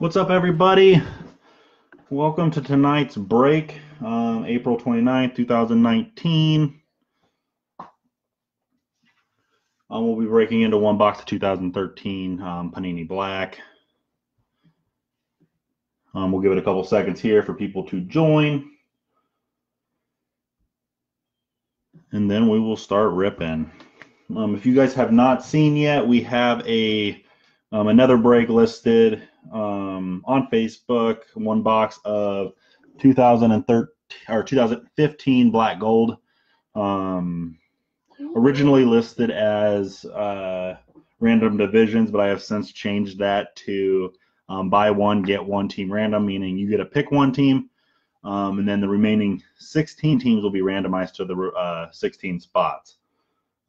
What's up, everybody? Welcome to tonight's break, um, April 29th, 2019. Um, we'll be breaking into one box of 2013 um, Panini Black. Um, we'll give it a couple seconds here for people to join. And then we will start ripping. Um, if you guys have not seen yet, we have a um, another break listed um, on Facebook. One box of 2013 or 2015 Black Gold. Um, originally listed as uh, random divisions, but I have since changed that to um, buy one get one team random, meaning you get to pick one team, um, and then the remaining 16 teams will be randomized to the uh, 16 spots.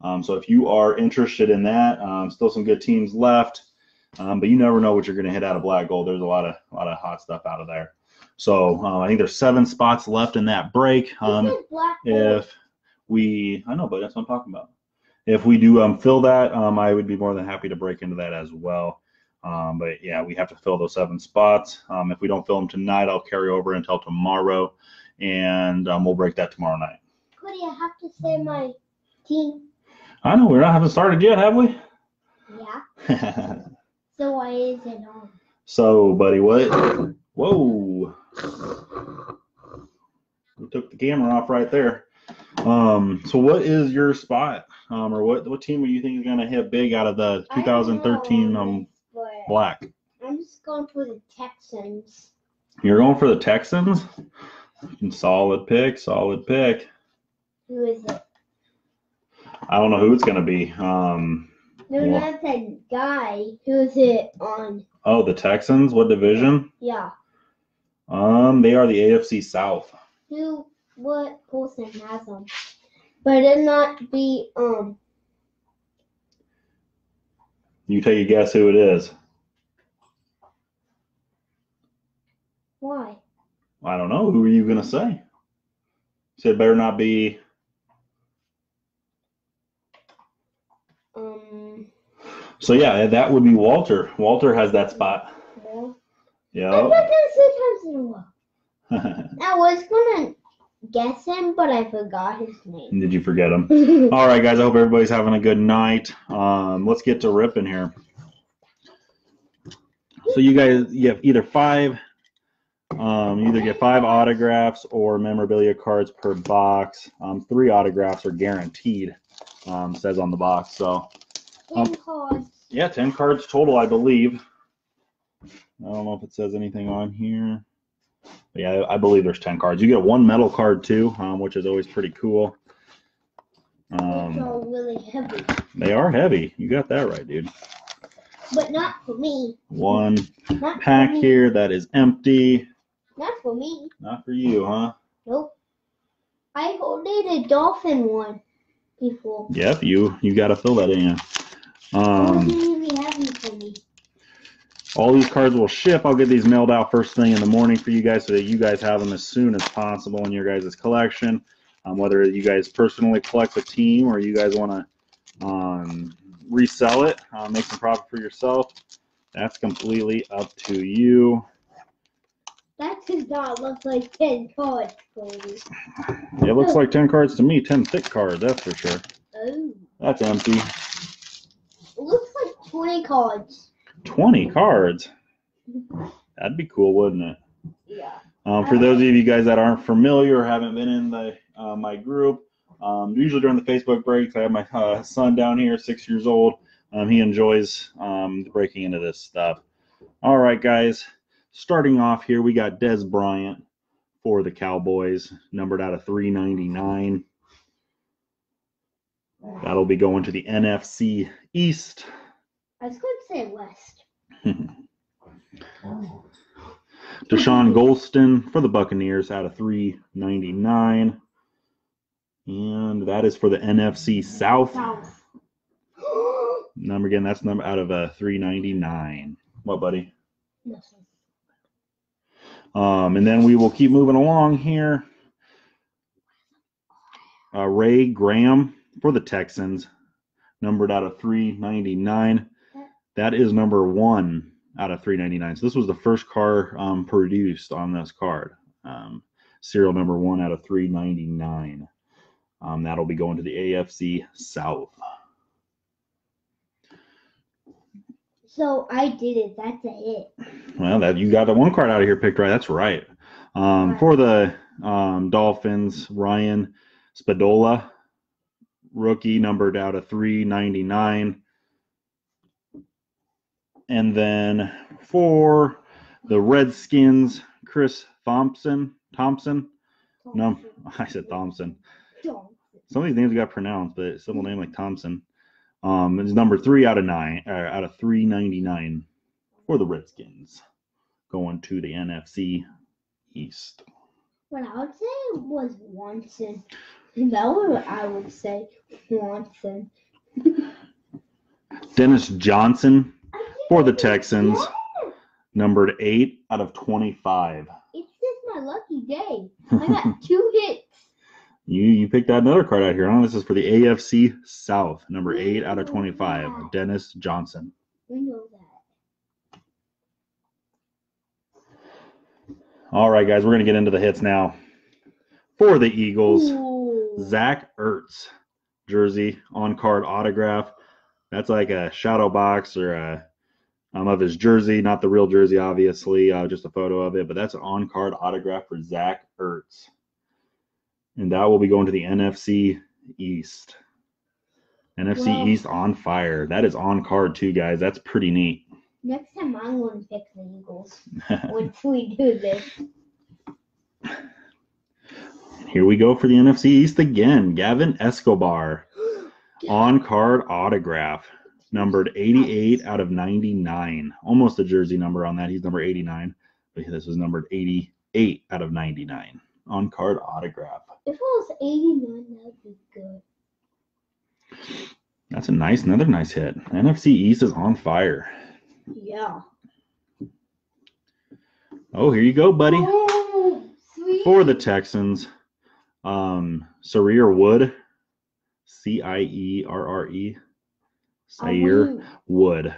Um, so if you are interested in that, um, still some good teams left, um, but you never know what you're going to hit out of black gold. There's a lot of a lot of hot stuff out of there. So um, I think there's seven spots left in that break. Um, if we, I know, but that's what I'm talking about. If we do um, fill that, um, I would be more than happy to break into that as well. Um, but yeah, we have to fill those seven spots. Um, if we don't fill them tonight, I'll carry over until tomorrow, and um, we'll break that tomorrow night. Cody, I have to say my team. I know we're not haven't started yet, have we? Yeah. So why is it on? so, buddy, what? Whoa! We took the camera off right there. Um, so what is your spot? Um, or what what team do you think is gonna hit big out of the 2013 know, um black? I'm just going for the Texans. You're going for the Texans? Solid pick, solid pick. Who is it? I don't know who it's gonna be. Um, No, Well- not that guy. Who is it on? oh, the Texans. What division? Yeah. Um, they are the AFC South. Who? What person has them? But it not be um. You take a guess who it is. Why? I don't know. Who are you gonna say? Said better not be. So yeah, that would be Walter. Walter has that spot. Yeah. put that six times in. I was gonna guess him, but I forgot his name. Did you forget him? All right, guys. I hope everybody's having a good night. Um, let's get to ripping here. So you guys, you have either five, um, you either get five autographs or memorabilia cards per box. Um, three autographs are guaranteed, um, says on the box. So Ten cards. yeah, ten cards total, I believe. I don't know if it says anything on here. But yeah, I believe there's ten cards. You get one metal card too, um, which is always pretty cool. Um, all really heavy, they are heavy. You got that right, dude. but not for me. One Not pack here that is empty. Not for me. Not for you, huh? Nope. I holded a dolphin one before. Yep, you you got to fill that in. Um, wasn't really heavy for me. all these cards will ship. I'll get these mailed out first thing in the morning for you guys so that you guys have them as soon as possible in your guys' collection. Um, whether you guys personally collect the team or you guys want to um, resell it, uh, make some profit for yourself, that's completely up to you. That does not look like ten cards, Cody. It looks like 10 cards to me, 10 thick cards, that's for sure. Oh. That's empty. Looks like twenty cards. 20 cards. That'd be cool, wouldn't it? Yeah. Um, for those of you guys that aren't familiar or haven't been in the uh, my group, um, usually during the Facebook breaks, I have my uh, son down here, six years old. Um, he enjoys um, breaking into this stuff. All right, guys. Starting off here, we got Dez Bryant for the Cowboys, numbered out of 399. That'll be going to the NFC East. I was going to say West. Deshaun Golston for the Buccaneers out of 399. And that is for the NFC South. South. Number again, that's number out of uh, 399. What, buddy? Nothing. Um, and then we will keep moving along here. Uh, Ray Graham for the Texans, numbered out of 399. That is number one out of 399. So this was the first car um, produced on this card. Um, serial number one out of 399. Um, that'll be going to the AFC South. So I did it. That's a hit. Well, that you got the one card out of here picked right. That's right. Um, for the um, Dolphins, Ryan Spadola, rookie numbered out of 399. And then for the Redskins, Chris Thompson. Thompson. No, I said Thompson. Some of these names got pronounced, but simple name like Thompson. Um, it's number three out of nine, uh, out of 399 for the Redskins, going to the NFC East. What I would say was Watson. What I would say Watson. Dennis Johnson for the Texans, numbered eight out of 25. It's just my lucky day. I got two hits. You you picked that another card out here, huh? This is for the AFC South, number eight out of 25. Dennis Johnson. We know that. All right, guys, we're gonna get into the hits now. For the Eagles, Ooh. Zach Ertz jersey on card autograph. That's like a shadow box or a um, of his jersey, not the real jersey, obviously, uh, just a photo of it, but that's an on card autograph for Zach Ertz. And that will be going to the NFC East. NFC Wow. East on fire. That is on card too, guys. That's pretty neat. Next time I'm going to pick the Eagles once we do this. Here we go for the NFC East again. Gavin Escobar on card autograph, numbered 88 out of 99. Almost a jersey number on that. He's number 89, but this was numbered 88 out of 99 on card autograph. If it was 89, that'd be good. That's a nice, another nice hit. NFC East is on fire. Yeah. Oh, here you go, buddy. Oh, sweet. For the Texans, um, Cierre Wood, C I E R R E, Sair. Wood,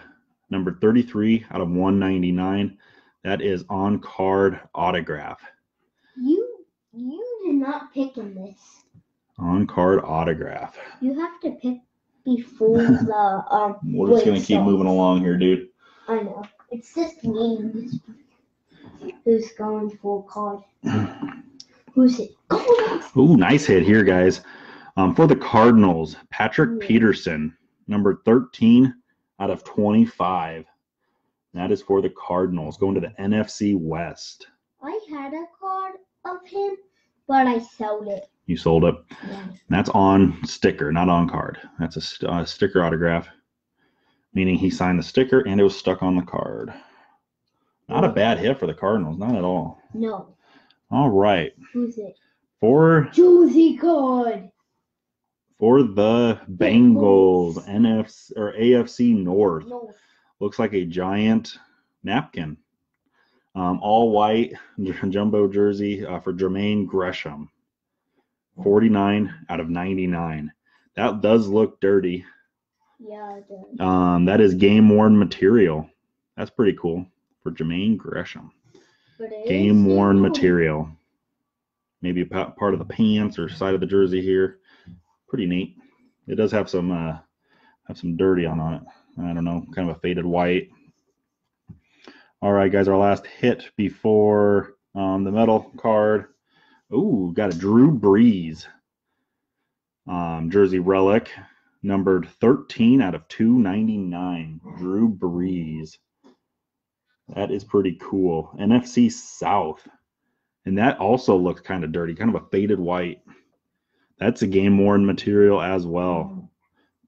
number 33 out of 199. That is on card autograph. You you did not pick in this. On card autograph. You have to pick before the um. We're just gonna keep moving along here, dude. I know. It's just me. Who's going full card? Who's it? Oh, Ooh, nice hit here, guys. Um, for the Cardinals, Patrick Yeah. Peterson, number 13 out of 25. That is for the Cardinals, going to the NFC West. I had a card of him, but I sold it. You sold it. Yeah. That's on sticker, not on card. That's a st- uh, sticker autograph, meaning he signed the sticker and it was stuck on the card. Not a bad hit for the Cardinals, not at all. No. All right, Who's it? for Josie card. for the Bengals, NFC or AFC North, No. looks like a giant napkin, um, all white jumbo jersey uh, for Jermaine Gresham, 49 out of 99. That does look dirty. Yeah, it does. Um, that is game worn material. That's pretty cool for Jermaine Gresham. But it is Game worn material. Maybe part of the pants or side of the jersey here. Pretty neat. It does have some uh, have some dirty on on it. I don't know, kind of a faded white. All right, guys, our last hit before um, the metal card. Ooh, got a Drew Brees um, jersey relic, numbered 13 out of 299. Drew Brees. That is pretty cool. NFC South. And that also looks kind of dirty, kind of a faded white. That's a game worn material as well. Mm.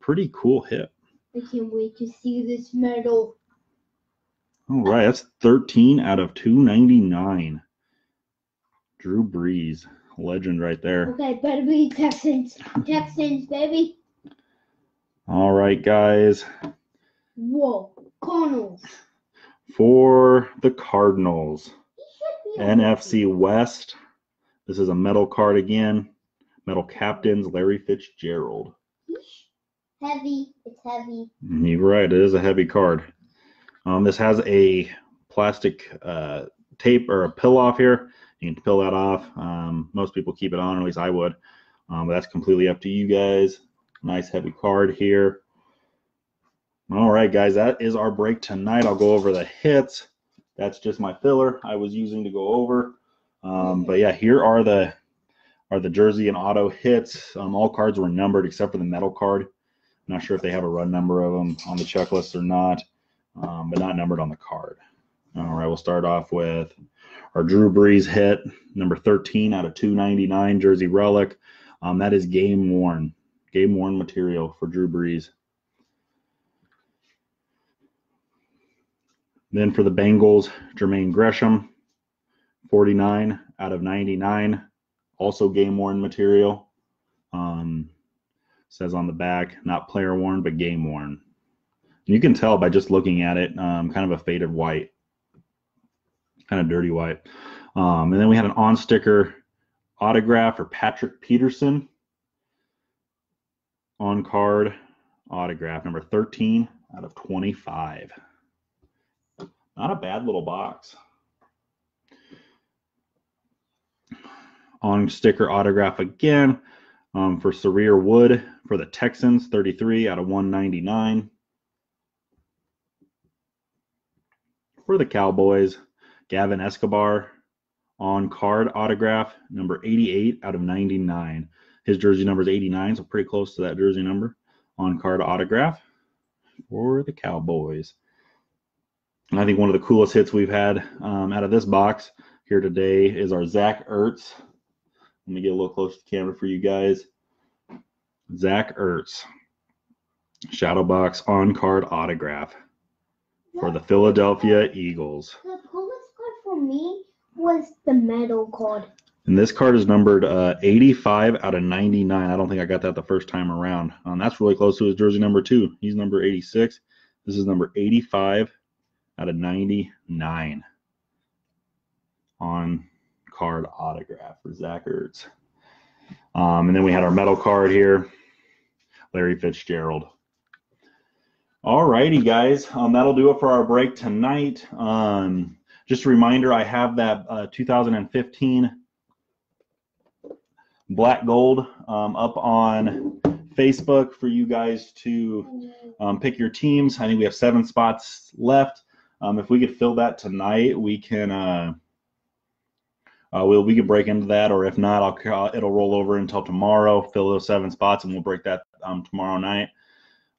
Pretty cool hit. I can't wait to see this medal. All right, that's 13 out of 299. Drew Brees, legend right there. Okay, better be Texans. Texans, baby. All right, guys, Whoa, Cardinals. For the Cardinals, He should be a NFC West. This is a metal card again. Metal captains Larry Fitzgerald. Heavy. It's heavy. You're right, it is a heavy card. Um, this has a plastic uh, tape or a pill off here. You can peel that off. Um, most people keep it on, at least I would. Um, but that's completely up to you guys. Nice heavy card here. All right, guys, that is our break tonight. I'll go over the hits. That's just my filler I was using to go over. Um, but yeah, here are the are the jersey and auto hits. Um, all cards were numbered except for the metal card. I'm not sure if they have a run number of them on the checklist or not, um, but not numbered on the card. All right, we'll start off with our Drew Brees hit, number 13 out of 299 jersey relic. Um, that is game worn, game worn material for Drew Brees. Then for the Bengals, Jermaine Gresham, 49 out of 99, also game worn material. Um, says on the back, not player worn, but game worn. You can tell by just looking at it, um, kind of a faded white kind of dirty white. Um, and then we had an on sticker autograph for Patrick Peterson on card autograph number 13 out of 25. Not a bad little box. On sticker autograph again um, for Cierre Wood for the Texans, 33 out of 199. For the Cowboys, Gavin Escobar on card autograph, number 88 out of 99. His jersey number is 89, so pretty close to that jersey number. On card autograph for the Cowboys. And I think one of the coolest hits we've had um, out of this box here today is our Zach Ertz. Let me get a little closer to the camera for you guys. Zach Ertz. Shadow box on card autograph for the Philadelphia Eagles The coolest card for me was the metal card. And this card is numbered uh, 85 out of 99. I don't think I got that the first time around. Um, that's really close to his jersey number two. He's number 86. This is number 85 out of 99 on card autograph for Zach Ertz. Um, and then we had our metal card here, Larry Fitzgerald. All righty, guys. Um, that'll do it for our break tonight. Um, just a reminder, I have that uh, 2015 black gold um, up on Facebook for you guys to um, pick your teams. I think we have seven spots left. Um, if we could fill that tonight, we can. Uh, uh, we'll we can break into that, or if not, I'll it'll roll over until tomorrow. Fill those seven spots, and we'll break that um, tomorrow night.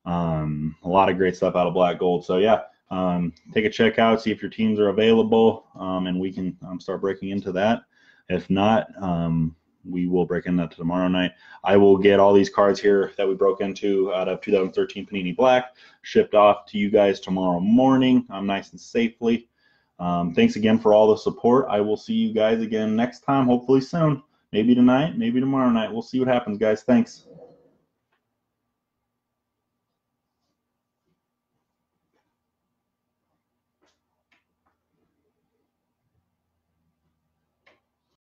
Um, a lot of great stuff out of black gold. So yeah, um, take a check out, see if your teams are available, um, and we can um, start breaking into that. If not, um, we will break into tomorrow night. I will get all these cards here that we broke into out of 2013 Panini Black shipped off to you guys tomorrow morning, um, nice and safely. Um, thanks again for all the support. I will see you guys again next time, hopefully soon. Maybe tonight, maybe tomorrow night. We'll see what happens, guys. Thanks.